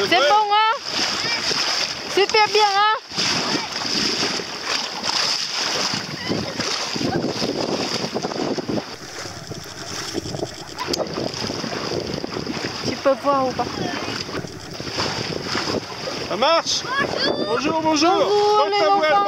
C'est bon, hein Super bien, hein Tu peux voir ou pas Ça marche Bonjour, bonjour Bonjour, Monte